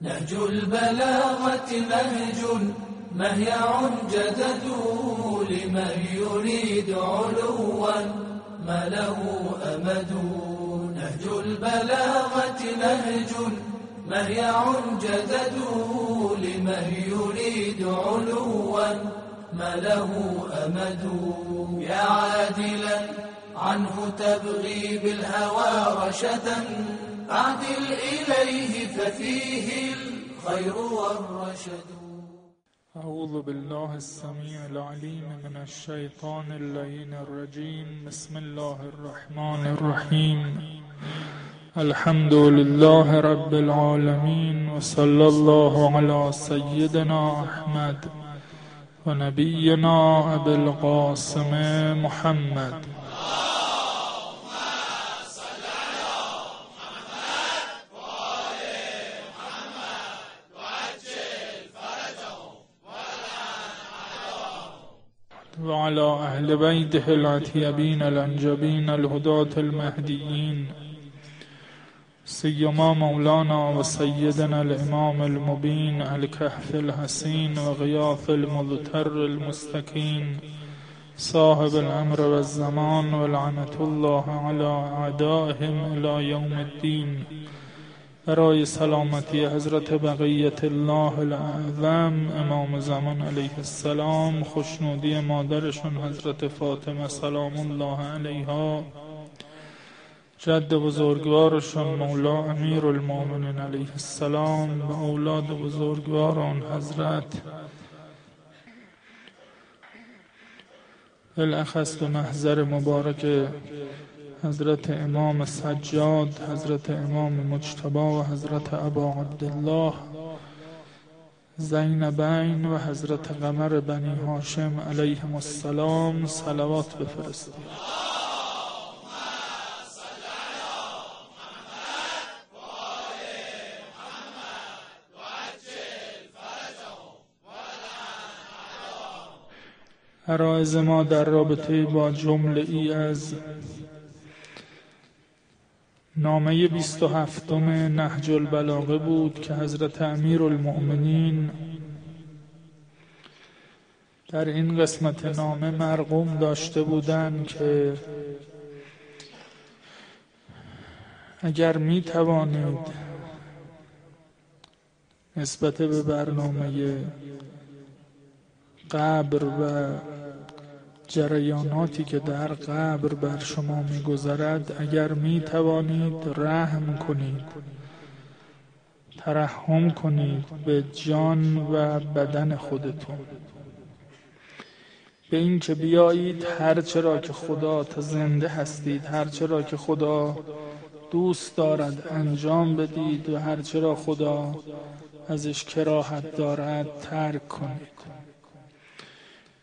نهج البلاغة نهج مهيع جدد لمن يريد علوا ما له أمد. نهج البلاغة نهج مهيع جدد لمن يريد علوا ما له أمد. يا عادلا عنه تبغي بالهوى رشدا. أعدل إليه ففيه الخير والرشد. أعوذ بالله السميع العليم من الشيطان اللعين الرجيم. بسم الله الرحمن الرحيم. الحمد لله رب العالمين وصلى الله على سيدنا أحمد ونبينا أبي القاسم محمد. وعلى أهل بيته العتيبين الأنجبين الهداة المهديين. سيما مولانا وسيدنا الإمام المبين الكهف الحسين وغياث المضطر المستكين. صاحب الأمر والزمان ولعنة الله على أعدائهم إلى يوم الدين. برای سلامتی حضرت بقیت الله الاعظم امام زمان علیه السلام خوشنودی مادرشون حضرت فاطمه سلام الله علیها جد بزرگوارشون مولا امیر المومنین علیه السلام و اولاد بزرگوار آن حضرت. بالاخص به محضر مبارک حضرت امام سجاد حضرت امام مجتبا و حضرت ابا عبدالله زینبین و حضرت قمر بنی هاشم علیهم السلام صلوات بفرستید. عرائز ما در رابطه با جمله ای از نامه 27 نهج البلاغه بود که حضرت امیر المؤمنین در این قسمت نامه مرقوم داشته بودند که اگر می توانید نسبت به برنامه قبر و جریاناتی که در قبر بر شما میگذرد اگر می توانید رحم کنید ترحم کنید به جان و بدن خودتون. به اینکه بیایید هر چرا که خدا تا زنده هستید هر چرا که خدا دوست دارد انجام بدید و هر چرا خدا ازش کراهت دارد ترک کنید.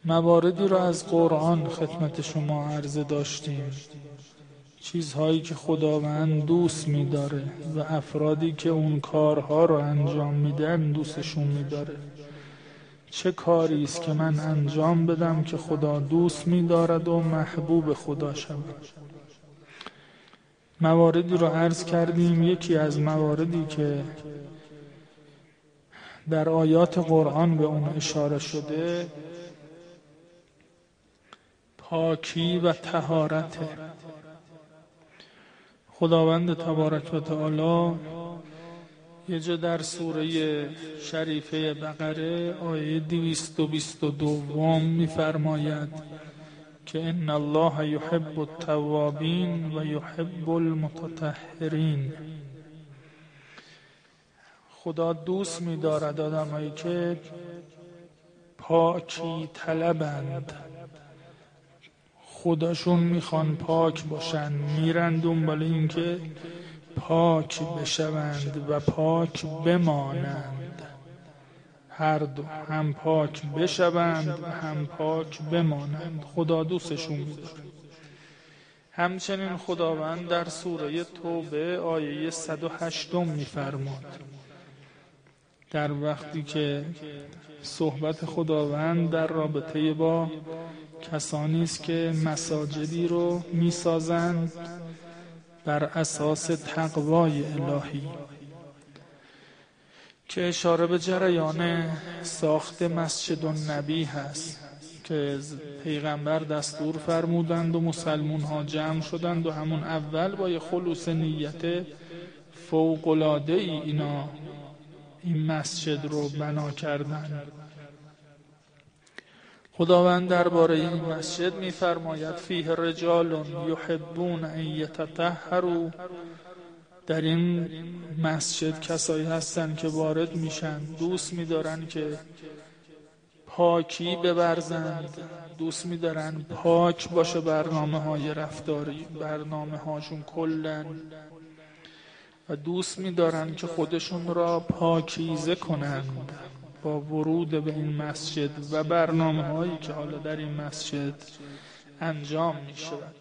مواردی را از قرآن خدمت شما عرضه داشتیم. چیزهایی که خداوند دوست میداره و افرادی که اون کارها رو انجام میدن دوستشون میداره. چه کاری است که من انجام بدم که خدا دوست میدارد و محبوب خدا شود؟ مواردی رو عرض کردیم. یکی از مواردی که در آیات قرآن به اون اشاره شده پاکی و تهارت خداوند تبارک و تعالی یه جا در سوره شریفه بقره آیه 222 میفرماید که ان الله یحب التوابین و یحب المتطهرین. خدا دوست می‌دارد آدمایی که پاکی طلبند. خداشون می‌خوان پاک باشن. میرن دنبال اینکه پاک بشوند و پاک بمانند. هر دو هم پاک بشوند و هم پاک بمانند. خدا دوستشون میداره همچنین خداوند در سوره توبه آیه 108 میفرماد در وقتی که صحبت خداوند در رابطه با کسانی است که مساجدی رو می‌سازند بر اساس تقوای الهی. که اشاره به جریان ساخت مسجد النبی هست که پیغمبر دستور فرمودند و مسلمون ها جمع شدند و همون اول با یه خلوص نیت فوقلاده ای اینا این مسجد رو بنا کردند. خداوند درباره این مسجد میفرماید فیه رجال یحبون ان یتطهروا. در این مسجد کسایی هستند که وارد میشن دوست میدارن که پاکی ببرزند دوست میدارن پاک باشه برنامه های رفتاری برنامه هاشون کلن. و دوست میدارن که خودشون را پاکیزه کنند. با ورود به این مسجد و برنامه هایی که حالا در این مسجد انجام می شود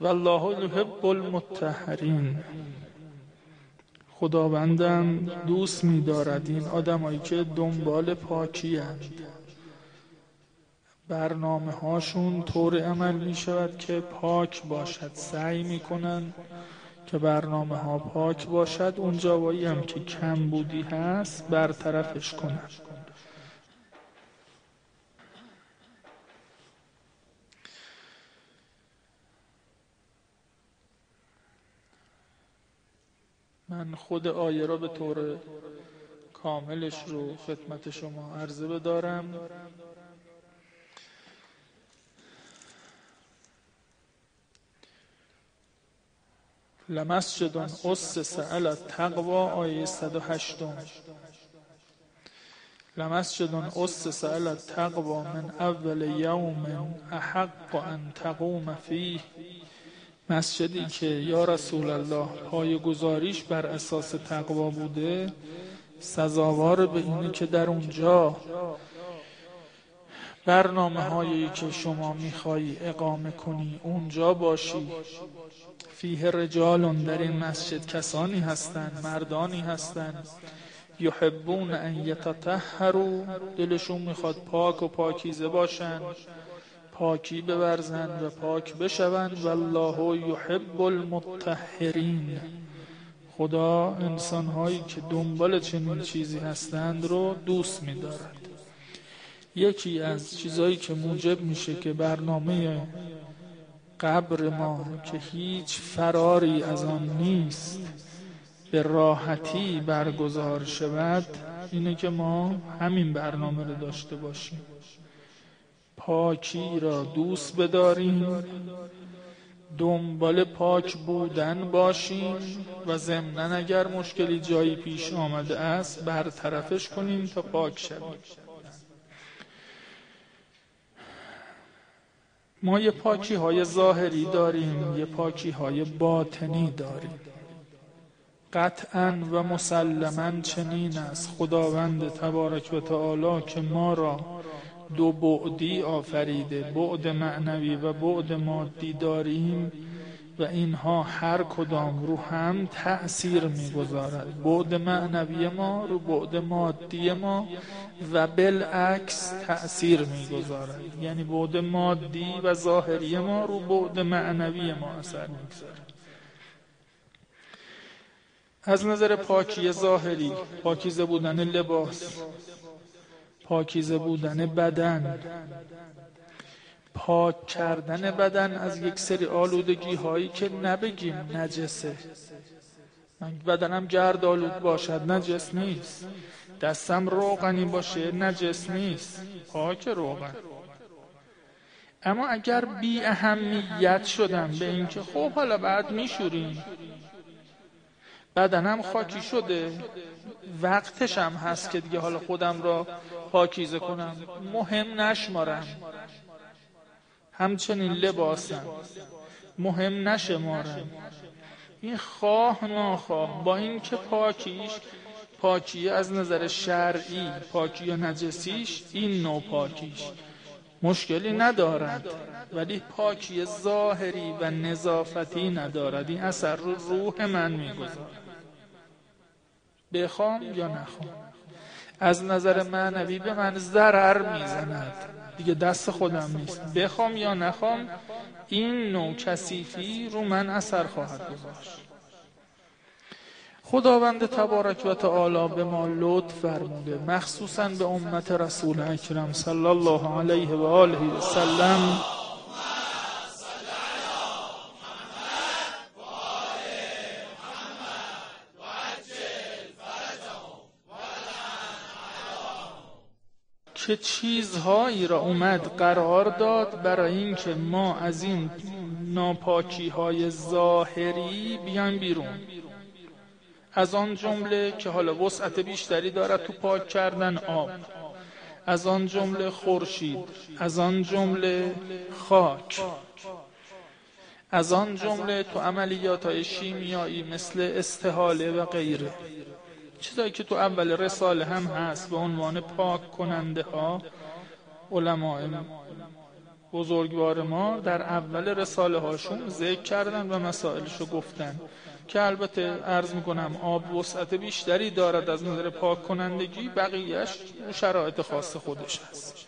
والله یحب المتحرین خداوندم دوست می دارد این آدمایی که دنبال پاکی هند برنامه هاشون طور عمل می شود که پاک باشد. سعی می کنند که برنامه ها پاک باشد اون جاوایی هم که کم بودی هست برطرفش کنند من خود آیه را به طور کاملش رو خدمت شما عرضه بدارم. لمسجد اسس علی التقوی آیه 108 لمسجد اسس علی التقوی من اول یوم احق ان تقوم فیه مسجدی که یا رسول الله پای گزاریش بر اساس تقوا بوده سزاوار به اینه که در اونجا برنامه هایی که شما میخوایی اقامه کنی اونجا باشی. فیه رجال در این مسجد کسانی هستند مردانی هستند یحبون ان یتطهروا. دلشون می‌خواد پاک و پاکیزه باشند پاکی بورزند و پاک بشوند. والله یحب المطهرین. خدا انسانهایی که دنبال چنین چیزی هستند رو دوست میدارد. یکی از چیزهایی که موجب میشه که برنامه قبر ما که هیچ فراری از آن نیست به راحتی برگزار شود اینه که ما همین برنامه رو داشته باشیم. پاکی را دوست بداریم دنبال پاک بودن باشیم و ضمنا اگر مشکلی جایی پیش آمده است برطرفش کنیم تا پاک شویم. ما یه پاکی های ظاهری داریم یه پاکی های باطنی داریم. قطعا و مسلما چنین است. خداوند تبارک و تعالی که ما را دو بعدی آفریده بعد معنوی و بعد مادی داریم و اینها هر کدام رو هم تأثیر می‌گذارد. بعد معنوی ما رو بعد مادی ما و بالعکس تأثیر می‌گذارد. یعنی بعد مادی و ظاهری ما رو بعد معنوی ما اثر می‌گذارد. از نظر پاکی ظاهری پاکیزه بودن لباس پاکیزه بودن بدن پاک کردن بدن از یک سری آلودگی هایی که نبگیم نجسه من بدنم گرد آلود باشد نجس نیست. دستم روغنی باشه نجس نیست. پاک روغن. اما اگر بی اهمیت شدم به اینکه خب حالا بعد میشوریم. بدنم خاکی شده. وقتش هم هست که دیگه حالا خودم را پاکیزه کنم. مهم نشمارم. همچنین لباسم مهم نشمارم این خواه ناخواه با اینکه پاکیش پاکی از نظر شرعی پاکی یا نجسیش این نوع پاکیش. مشکلی ندارد ولی پاکی ظاهری و نظافتی ندارد. این اثر رو روح من می‌گذارد. بخوام یا نخوام؟ از نظر معنوی به من ضرر می‌زند. دیگه دست خودم نیست. بخوام یا نخوام این نوع کثیفی رو من اثر خواهد گذاشت. خداوند تبارک و تعالی به ما لطف فرموده مخصوصا به امت رسول اکرم صلی الله علیه و آله و سلم. که چیزهایی را اومد قرار داد برای اینکه ما از این ناپاکی های ظاهری بیان بیرون؟ از آن جمله که حالا وسعت بیشتری دارد تو پاک کردن آب از آن جمله خورشید از آن جمله خاک از آن جمله تو عملیات های شیمیایی مثل استحاله و غیره. چیزایی که تو اول رساله هم هست به عنوان پاک کننده ها علماء بزرگوار ما در اول رساله هاشون ذکر کردن و مسائلشو گفتن که البته عرض می‌کنم آب وسعت بیشتری دارد از نظر پاک کنندگی بقیهش شرایط خاص خودش هست.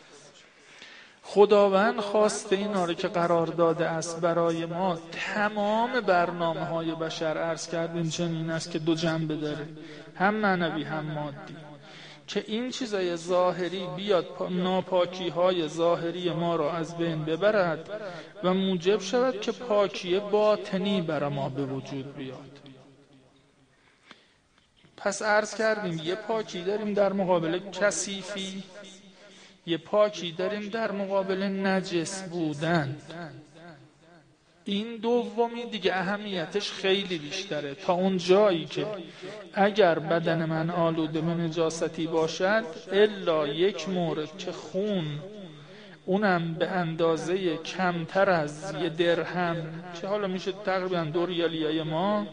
خداوند خواسته اینا رو که قرار داده است برای ما تمام برنامه های بشر عرض کردیم چنین است که دو جنبه داره. هم معنوی هم مادی. که این چیزای ظاهری بیاد ناپاکی های ظاهری ما را از بین ببرد و موجب شود که پاکی باطنی برای ما به وجود بیاد. پس عرض کردیم یه پاکی داریم در مقابل کثیفی یه پاکی داریم در مقابل نجس بودن. این دومی دیگه اهمیتش خیلی بیشتره. تا اون جایی که اگر بدن من آلوده به نجاستی باشد الا یک مورد که خون اونم به اندازه کمتر از یه درهم که حالا میشه تقریبا دو ریالیای ما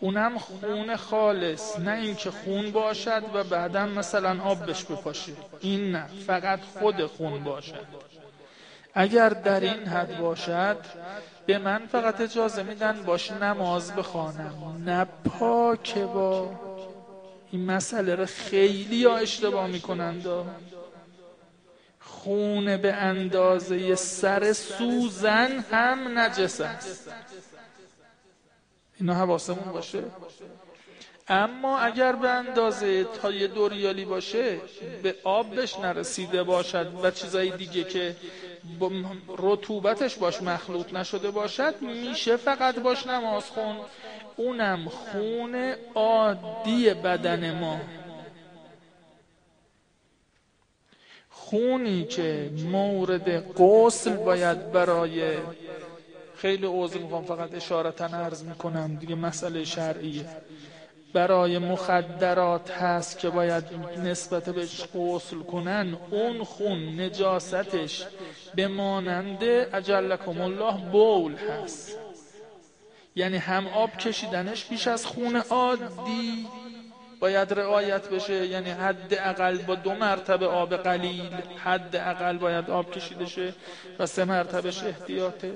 اونم خون خالص. نه اینکه خون باشد و بعدا مثلا آب بش بپاشه. این نه فقط خود خون باشد. اگر در این حد باشد به من فقط اجازه میدن باش نماز بخوانم. نه پاک با. این مسئله رو خیلی ها اشتباه می‌کنند. خون به اندازه سر سوزن هم نجس است. اینا حواسمون باشه؟ اما اگر به اندازه تا یه دوریالی باشه به آبش نرسیده باشد و چیزای دیگه که رطوبتش باش مخلوط نشده باشد میشه فقط باش نماز خون. اونم خون عادی بدن ما. خونی که مورد غسل باید برای خیلی عوض می‌خوام فقط اشارتا عرض می‌کنم دیگه مسئله شرعیه. برای مخدرات هست که باید نسبت بهش غسل کنن اون خون نجاستش به مانند اجلکم الله بول هست. یعنی هم آب کشیدنش بیش از خون عادی باید رعایت بشه یعنی حد اقل با دو مرتبه آب قلیل حد اقل باید آب کشیده شه و سه مرتبهش احتیاطه.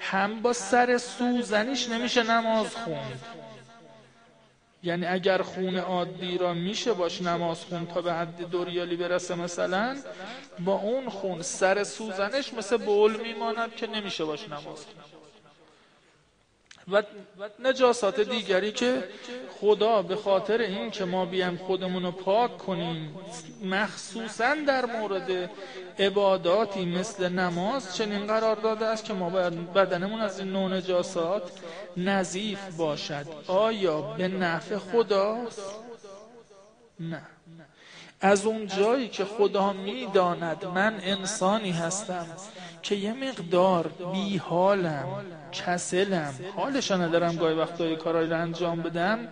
هم با سر سوزنیش نمیشه نماز خوند. یعنی اگر خون عادی را میشه باش نماز خون تا به حد دوریالی برسه مثلا با اون خون سر سوزنش مثل بول میماند که نمیشه باش نماز خون. و نجاسات دیگری که خدا به خاطر این که ما بیام خودمون رو پاک کنیم مخصوصا در مورد عباداتی مثل نماز چنین قرار داده است که ما باید بدنمون از این نوع نجاسات نظیف باشد آیا به نفع خداست؟ نه از اون جایی که خدا می‌داند من انسانی هستم که یه مقدار بی حالم کسلم حالش ندارم گاهی وقتایی کارایی رو انجام بدم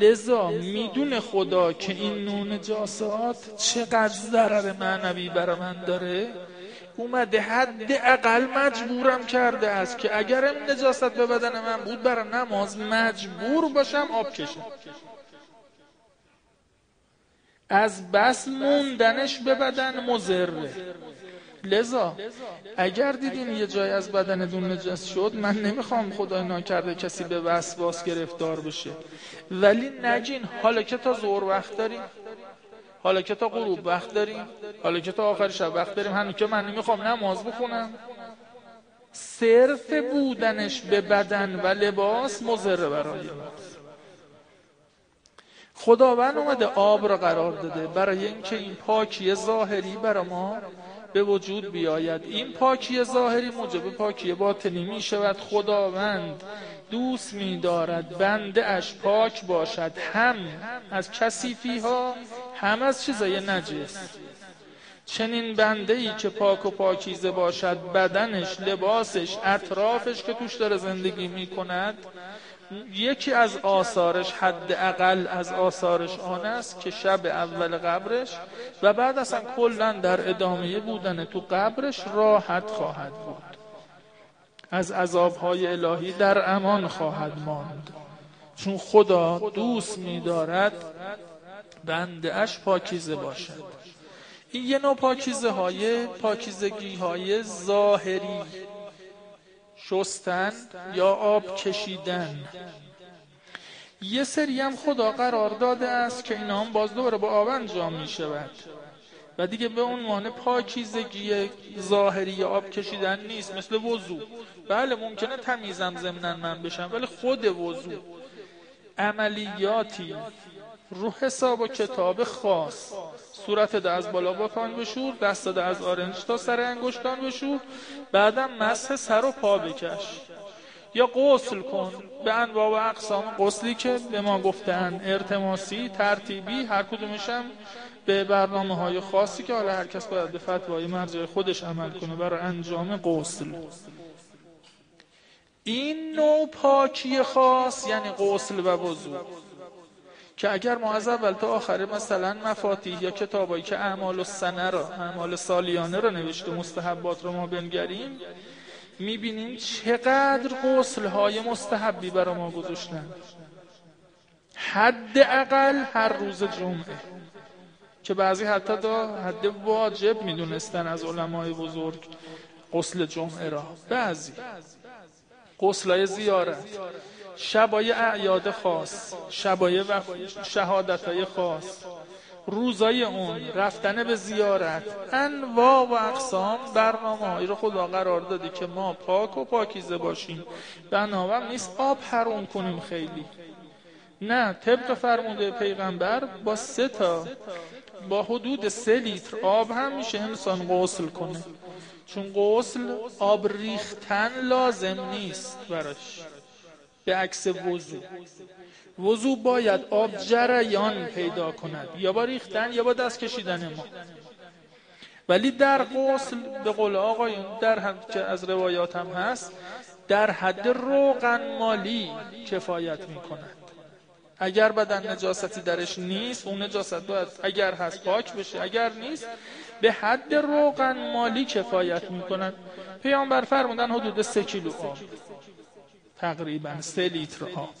لذا می‌دونه خدا که این نون جاسات چقدر ضرر معنوی برای من داره؟ اومده حد اقل مجبورم کرده است که اگر نجاست به بدن من بود برای نماز مجبور باشم آب کشم. از بس موندنش به بدن مزره لذا اگر دیدین یه جای از بدنتون نجس شد من نمی‌خوام خدای ناکرده کسی به وسواس گرفتار بشه. ولی نگین حالا که تا زور وقت داریم حالا که تا غروب وقت داریم حالا که تا آخر شب وقت داریم هنو که من نمی‌خوام نماز بخونم. صرف بودنش به بدن و لباس مزره برای ماست. خداوند اومده آب را قرار داده. برای اینکه این پاکی ظاهری برای ما به وجود بیاید. این پاکی ظاهری موجب پاکی باطنی می شود خداوند دوست می دارد بنده اش پاک باشد. هم از کسیفی ها هم از چیزای نجس. چنین بنده ای که پاک و پاکیزه باشد بدنش لباسش اطرافش که توش داره زندگی می کند یکی از آثارش حد اقل از آثارش آن است که شب اول قبرش و بعد اصلا کلا در ادامه بودن تو قبرش راحت خواهد بود. از عذابهای الهی در امان خواهد ماند. چون خدا دوست می‌دارد بنده اش پاکیزه باشد. این یه نوع پاکیزه های پاکیزگی های ظاهری. شستن یا آب کشیدن. یه سری هم خدا قرار داده است که اینا هم باز دوباره با آب انجام می شود. و دیگه به عنوان پاکیزگی ظاهری آب کشیدن نیست مثل وضو. بله ممکنه تمیزم ضمنا من بشم ولی خود وضو عملیاتی رو حساب و کتاب خاص. صورت ده از بالا با پایین بشور دست ده از آرنج تا سر انگشتان بشور بعدم مسح سر و پا بکش. یا غسل کن. به انواع و اقسام غسلی که به ما گفتن ارتماسی ترتیبی هر کدومشم به برنامه های خاصی که حالا هر کس باید به فتوای مرجع خودش عمل کنه برای انجام غسل. این نوع پاکی خاص یعنی غسل و وضوع که اگر ما از اول تا آخره مثلا مفاتیح یا کتابایی که اعمال و سنه را اعمال سالیانه را نوشته مستحبات رو ما بنگریم می‌بینیم چقدر غسل های مستحبی برای ما گذاشتن. حد اقل هر روز جمعه. که بعضی حتی تا حد واجب می‌دونستن از علمای بزرگ غسل جمعه را. بعضی. های زیارت. شبای اعیاد خاص شبای و شهادت های خاص. روزای اون رفتن به زیارت. انواع و اقسام برنامه هایی رو خدا قرار داده که ما پاک و پاکیزه باشیم. بنابراین نیست آب حروم کنیم خیلی. نه طبق فرموده پیغمبر با سه تا با حدود سه لیتر آب هم میشه انسان غسل کنه. چون غسل آب ریختن لازم نیست براش. به عکس وضوع وضوع باید آب جریان پیدا کند. یا با ریختن یا با دست کشیدن ما. ولی در غسل به قول آقایون در هم که از روایات هم هست در حد روغن مالی کفایت می کند اگر بدن نجاستی درش نیست اون نجاست باید اگر هست پاک بشه اگر نیست به حد روغن مالی کفایت می کند پیامبر فرمودن حدود سه کیلو آب. تقریبا سه لیتر آب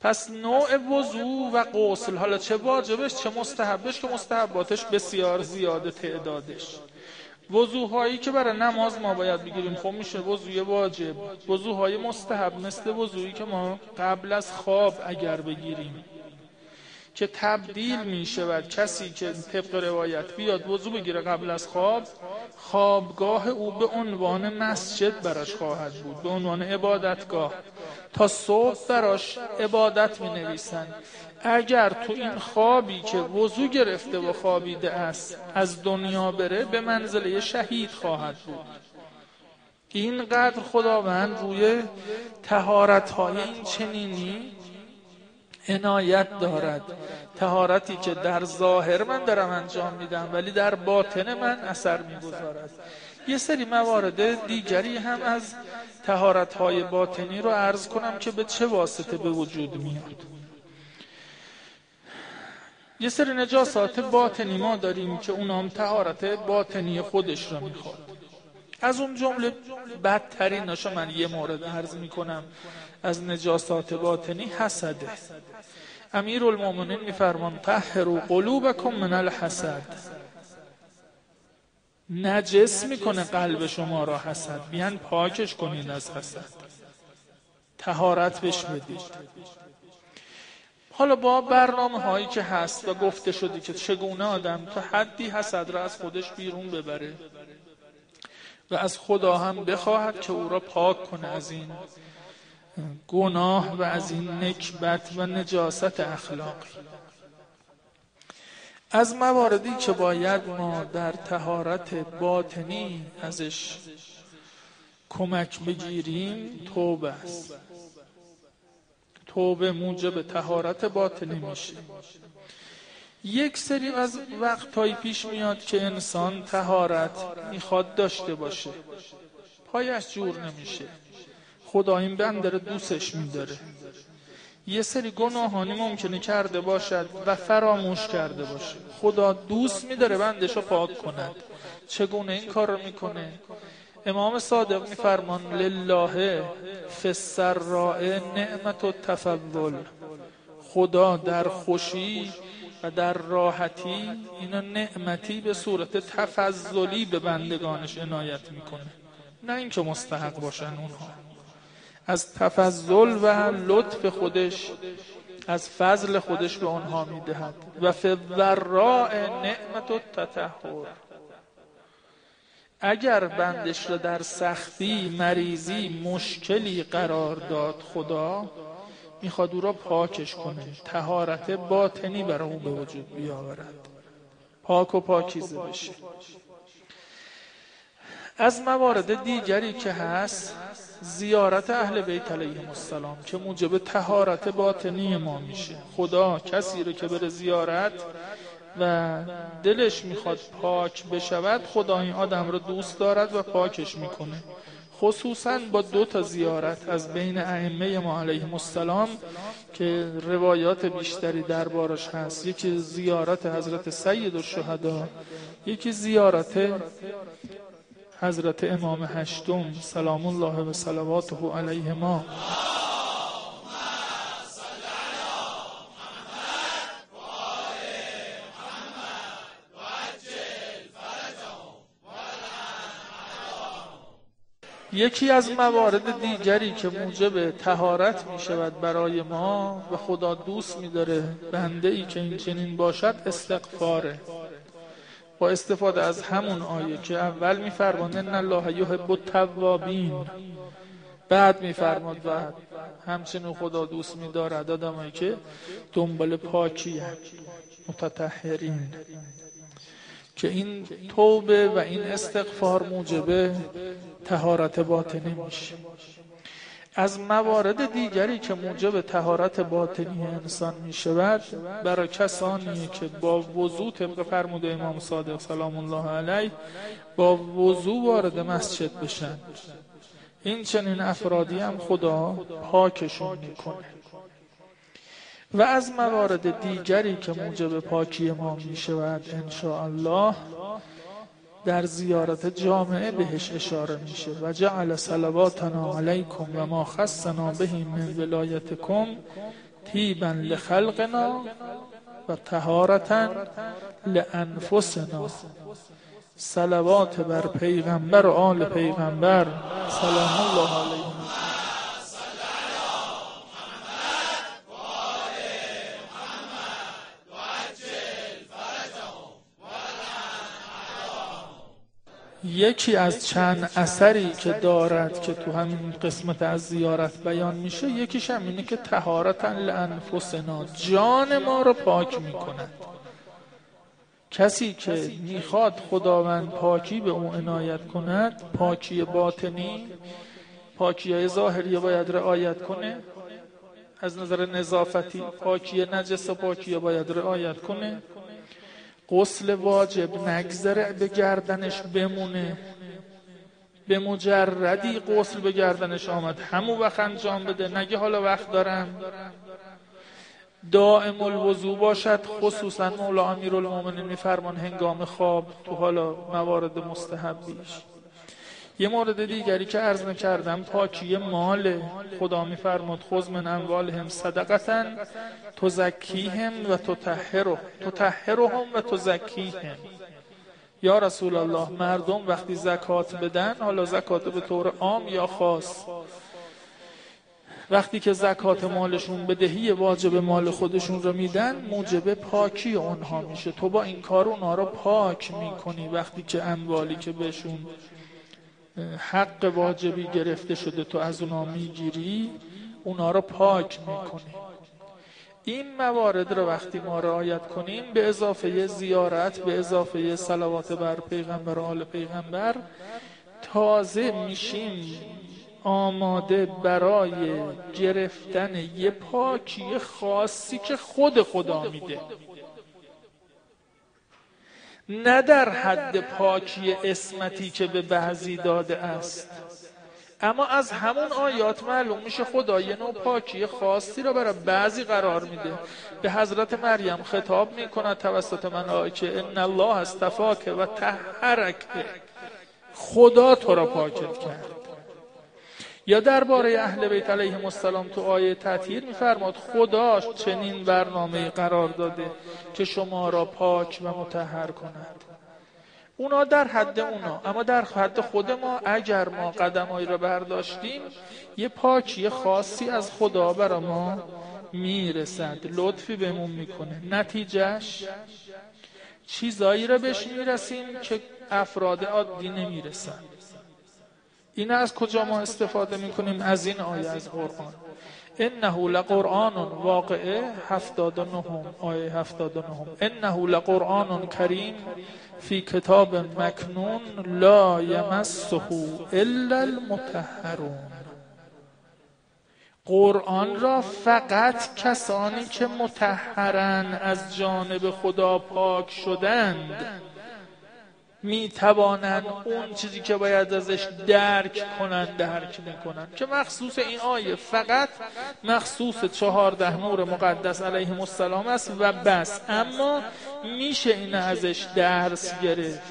پس نوع وضوع و غسل حالا چه واجبش چه مستحبش که مستحباتش بسیار زیاده تعدادش. وضوهایی که برای نماز ما باید بگیریم خب میشه وضوی واجب وضوهای مستحب مثل وضویی که ما قبل از خواب اگر بگیریم. که تبدیل می شود کسی که طبق روایت بیاد وضو بگیره قبل از خواب خوابگاه او به عنوان مسجد براش خواهد بود به عنوان عبادتگاه. تا صبح براش عبادت می نویسن اگر تو این خوابی که وضو گرفته و خوابیده است از دنیا بره به منزله شهید خواهد بود. اینقدر خداوند روی تهارت های این چنینی عنایت دارد. تهارتی که در ظاهر من دارم انجام میدم ولی در باطن من اثر می‌گذارد. یه سری موارد دیگری هم از تهارت های باطنی رو عرض کنم که به چه واسطه به وجود میاد. یه سری نجاسات باطنی ما داریم که اونام هم تهارت باطنی خودش رو می‌خواد. از اون جمله بدترین نشو من یه مورد عرض می‌کنم. از نجاسات باطنی حسده. امیر المومنین میفرمان طهروا قلوبکم من الحسد. نجس می‌کنه قلب شما را حسد. بیان پاکش کنید از حسد. تهارت بش بدید. حالا با برنامه هایی که هست و گفته شده که چگونه آدم تا حدی حسد را از خودش بیرون ببره و از خدا هم بخواهد که او را پاک کنه از این. گناه و از این نکبت و نجاست اخلاقی. از مواردی که باید ما در تهارت باطنی ازش کمک بگیریم توبه است. توبه موجب تهارت باطنی میشه. یک سری از وقتهایی پیش میاد که انسان تهارت می‌خواد داشته باشه. پایش جور نمیشه. خدا این بند داره دوستش میداره. یه سری گناهانی ممکنه کرده باشد و فراموش کرده باشه. خدا دوست میداره بندش رو پاک کند. چگونه این کار رو می‌کنه؟ امام صادق میفرمان لله فسراء نعمت و تفضل خدا در خوشی و در راحتی اینا نعمتی به صورت تفضلی به بندگانش عنایت می‌کنه. نه اینکه مستحق باشن اونها. از تفضل و لطف خودش از فضل خودش به آنها می‌دهد. و فی نعمت و تطهر اگر بندش را در سختی مریضی مشکلی قرار داد خدا می‌خواد او را پاکش کنه تهارت باطنی برای او به وجود بیاورد. پاک و پاکیزه بشه. از موارد دیگری که هست زیارت اهل بیت علیهم السلام. که موجب تهارت باطنی ما میشه. خدا کسی رو که بره زیارت و دلش می‌خواد پاک بشود خدا این آدم رو دوست دارد و پاکش می‌کنه. خصوصا با دو تا زیارت از بین ائمه ما علیهم السلام که روایات بیشتری دربارش هست. یکی زیارت حضرت سید الشهدا یکی زیارت حضرت امام هشتم سلام الله و صلواته علیه ما. یکی از موارد دیگری که موجب تهارت می شود برای ما و خدا دوست می داره بنده ای که این چنین باشد استغفاره. با استفاده از همون آیه که اول میفرماند ان الله یحب التوابین. بعد میفرماد و همچنین خدا دوست میدارد. آدمایی که دنبال پاکی متطهرین. که این توبه و این استغفار موجب تهارت باطنی میشه. از موارد دیگری که موجب تهارت باطنی انسان می شود برای کسانی که با وضوع طبق فرموده امام صادق سلام الله علیه با وضوع وارد مسجد بشن. این چنین افرادی هم خدا پاکشون می‌کنه. و از موارد دیگری که موجب پاکی ما می شود الله در زیارت جامعه بهش اشاره میشه. و جعل صلواتنا علیکم و ما خصنا به من ولایتکم تیبا لخلقنا و تهارتا لانفسنا. صلوات بر پیغمبر و آل پیغمبر. سلام الله علیهم یکی از چند اثری که دارد که تو همین قسمت از زیارت بیان میشه یکیش هم اینه که تهارتا لانفسنا جان ما رو پاک می‌کند. کسی که می‌خواد خداوند پاکی به اون عنایت کند پاکی باطنی پاکی ظاهری باید رعایت کنه. از نظر نظافتی پاکی نجس و پاکی باید رعایت کنه. غسل واجب نگذره به گردنش بمونه. به مجردی غسل به گردنش آمد. همون وقت انجام بده. نگه حالا وقت دارم. دائم الوضوع باشد. خصوصا مولا امیر میفرمان هنگام خواب تو حالا موارد مستحبیش. یه مورد دیگری که عرض کردم پاکی مال. خدا میفرماد خذ من اموالهم صدقتا تزکیهم و تطهرهم تطهرهم و تزکیهم یا رسول الله مردم وقتی زکات بدن حالا زکات به طور عام یا خاص؟ وقتی که زکات مالشون بدهی واجب مال خودشون رو میدن موجب پاکی اونها میشه. تو با این کار اونها رو پاک می‌کنی. وقتی که اموالی که بهشون حق واجبی گرفته شده تو از اونا می‌گیری اونا رو پاک می‌کنیم این موارد رو وقتی ما رعایت کنیم به اضافه زیارت به اضافه صلوات بر پیغمبر و آل پیغمبر تازه میشیم آماده برای گرفتن یه پاکی خاصی که خود خدا میده. نه در حد پاکی اسمتی که به بعضی داده است. اما از همون آیات معلوم میشه خدا یه نوع پاکی خاصی را برای بعضی قرار میده. به حضرت مریم خطاب می‌کند توسط ملائکه ان الله استفاک و تحرک خدا تو را پاکت کرد. یا درباره اهل بیت علیهم السلام تو آیه تطهیر میفرماد خدا چنین برنامه قرار داده که شما را پاک و متحر کند. اونا در حد اونا اما در حد خود ما اگر ما قدمایی را برداشتیم یه پاکی خاصی از خدا برا ما می‌رسد. لطفی بهمون می‌کنه. نتیجهش؟ چیزایی را بهش می‌رسیم که افراد عادی نمی‌رسن این از کجا ما استفاده می‌کنیم؟ از این آیه از قرآن. انه لقرآن واقعه هفتاد نهم آیه هفتاد نهم انه لقرآن کریم فی کتاب مکنون لا یمسه الا المتحرون قرآن را فقط کسانی که متحرن از جانب خدا پاک شدند می توانند اون چیزی که باید ازش درک کنند درک می‌کنن که مخصوص این آیه فقط مخصوص چهارده نور مقدس علیه السلام است و بس. اما میشه این ازش درس گرفت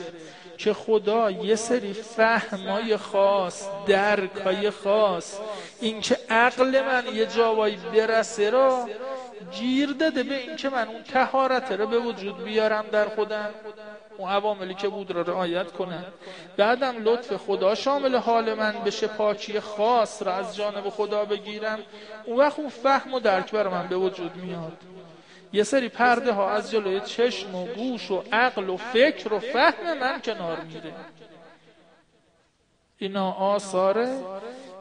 که خدا یه سری فهمای خاص درکای خاص اینکه عقل من یه جاوایی برسه را گیر داده به اینکه من اون تهارت رو به وجود بیارم در خودم. اون عواملی که بود را رعایت کنن. بعدم لطف خدا شامل حال من بشه پاکی خاص را از جانب خدا بگیرم. اون وقت اون فهم و درک بر من به وجود میاد. یه سری پرده ها از جلوی چشم و گوش و عقل و فکر و فهم من کنار میره. اینا آثار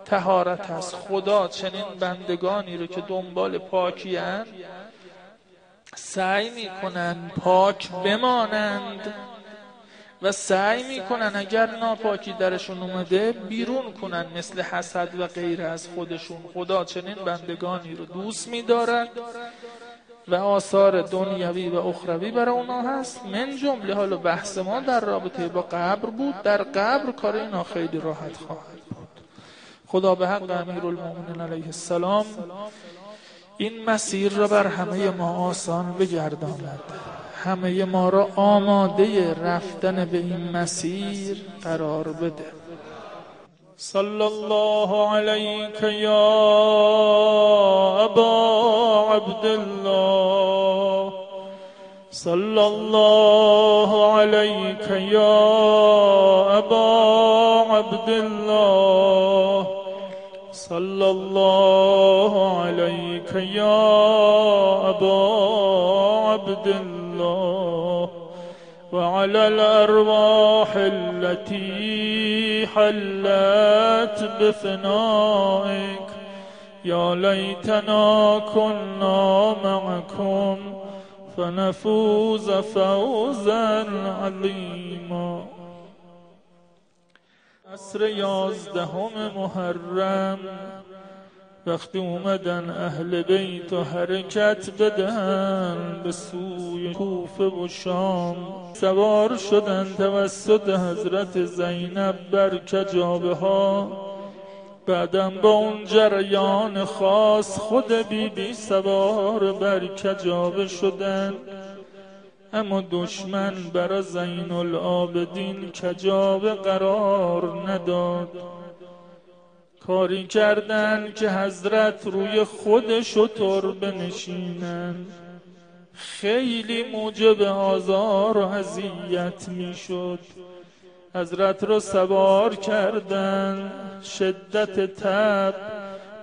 تهارت است. خدا چنین بندگانی رو که دنبال پاکی هن سعی می‌کنن پاک بمانند و سعی می‌کنن اگر ناپاکی درشون اومده بیرون کنن مثل حسد و غیر از خودشون. خدا چنین بندگانی رو دوست میدارد و آثار دنیوی و اخروی برای اونا هست. من جمله حالا بحث ما در رابطه با قبر بود. در قبر کار اینا خیلی راحت خواهد بود. خدا به حق امیر علیه السلام این مسیر را بر همه ما آسان بگرداند. همه ما را آماده رفتن به این مسیر قرار بده. صلی الله علیک یا ابا عبدالله. صلی الله علیک یا ابا عبدالله. صلی الله علیک یا أبا عبدالله وعلى الأرواح التي حلت بفنائك يا ليتنا كنا معكم فنفوز فوزا عظيما. عصر یازدهم محرم. وقتی اومدن اهل بیت و حرکت بدن به سوی کوفه و شام سوار شدن توسط حضرت زینب بر کجابه ها. بعدم با اون جریان خاص خود بی بی سوار بر کجابه شدن. اما دشمن برا زین العابدین کجابه قرار نداد. کاری کردن که حضرت روی خود شطور بنشینن. خیلی موجب آزار و اذیت می‌شد. حضرت را سوار کردن. شدت تب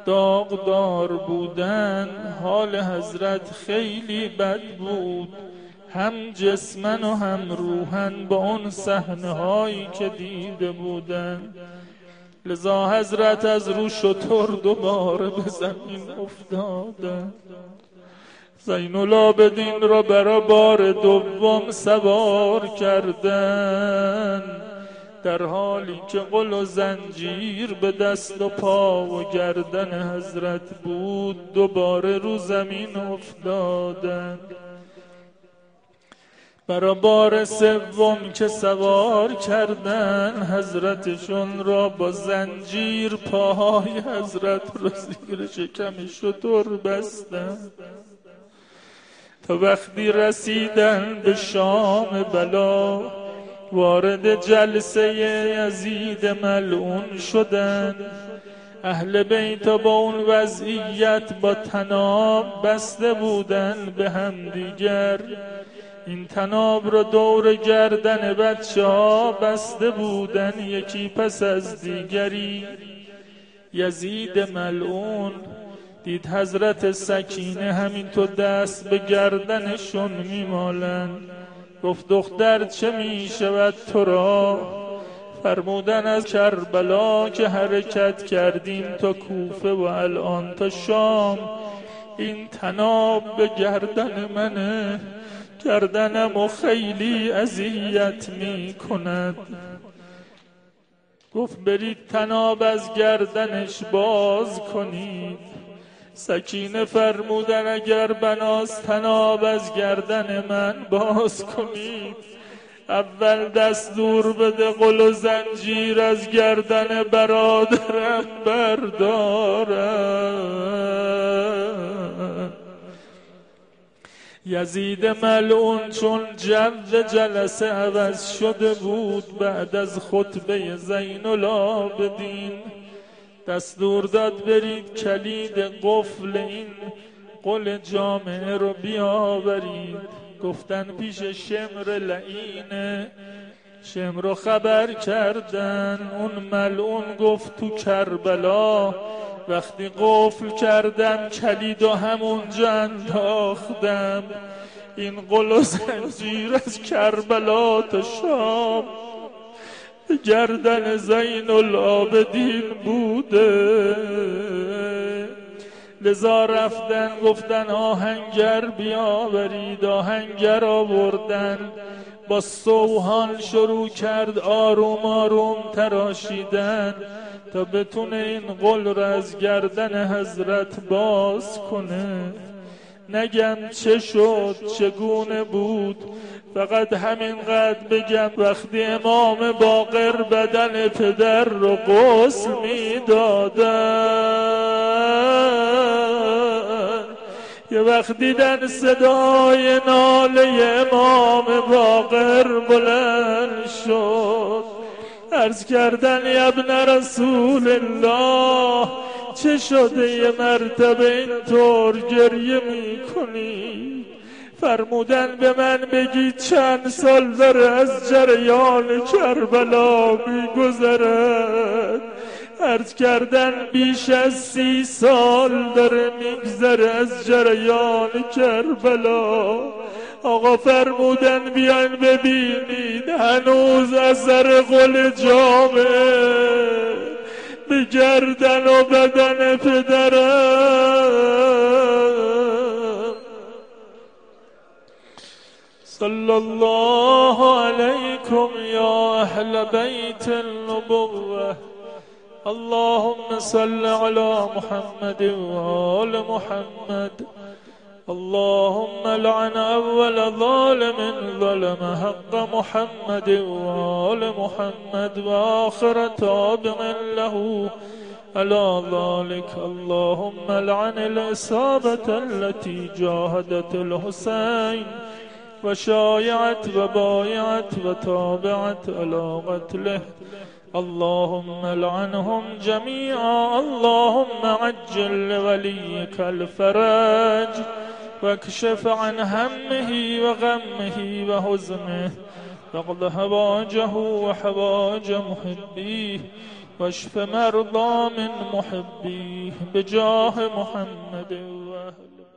داغدار بودن. حال حضرت خیلی بد بود. هم جسمن و هم روحن با اون صحنه هایی که دیده بودن. لذا حضرت از رو شطور دوباره به زمین افتادن. زین العابدین را برا بار دوم سوار کردن. در حالی که قل و زنجیر به دست و پا و گردن حضرت بود دوباره رو زمین افتادن. برا بار سوم که سوار کردن حضرتشون را با زنجیر پاهای حضرت را زیر شکم شطور بستن. تا وقتی رسیدن به شام بلا وارد جلسه یزید ملعون شدن. اهل بیت با اون وضعیت با تناب بسته بودن به هم دیگر. این تناب را دور گردن بچه ها بسته بودن یکی پس از دیگری. یزید ملعون دید حضرت سکینه همینطور دست به گردنشون میمالن. گفت دختر چه می شود تو را؟ فرمودن از کربلا که حرکت کردیم تا کوفه و الان تا شام این تناب به گردن منه. گردنم و خیلی اذیت می کند گفت برید تناب از گردنش باز کنید. سکینه فرمودن اگر بناس تناب از گردن من باز کنید. اول دست دور بده قل و زنجیر از گردن برادرم بردارم. یزید ملعون چون جو جلسه عوض شده بود بعد از خطبه زین العابدین دستور داد برید کلید قفل این قل جامعه رو بیاورید. گفتن پیش شمر لعینه شمر رو خبر کردن. اون ملعون گفت تو کربلا وقتی قفل کردم کلید و همونجا انداختم. این قل و زنجیر از کربلا تا شام. گردن زین العابدین بوده. لذا رفتن گفتن آهنگر بیاورید آهنگر آوردن. با سوهان شروع کرد آروم آروم تراشیدن تا بتونه این قل را از گردن حضرت باز کنه. نگم چه شد چگونه بود؟ فقط همینقدر بگم وقتی امام باقر بدن پدر رو غسل می‌دادن دیدن صدای ناله امام باقر بلند شد. عرض کردن ابن رسول الله چه شده یه مرتبه اینطور گریه می‌کنی؟ فرمودن به من بگی چند سال داره از جریان کربلا میگذرد. عرض کردن بیش از سی سال داره میگذره از جریان کربلا. آقا فرمودن بیان ببینید هنوز اثر قل جامعه به گردن و بدن پدرم. صلى الله عليكم يا أهل بيت النبوة. اللهم صل على محمد وآل محمد. اللهم لعن أول ظالم ظلم حق محمد وآل محمد وآخر تابع له. على ذلك اللهم لعن الإصابة التي جاهدت الحسين وشايعت وبايعت وتابعت على قتله. اللهم لعنهم جميعا اللهم عجل لوليك الفرج واكشف عن همه وغمه وهزمه واقض هواجه وحواج محبيه واشف مرضى من محبيه بجاه محمد وأهله.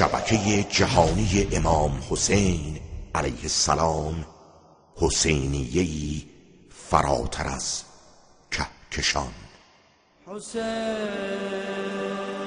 شبکه جهانی امام حسین علیه السلام حسینیهی فراتر از کهکشان. حسین.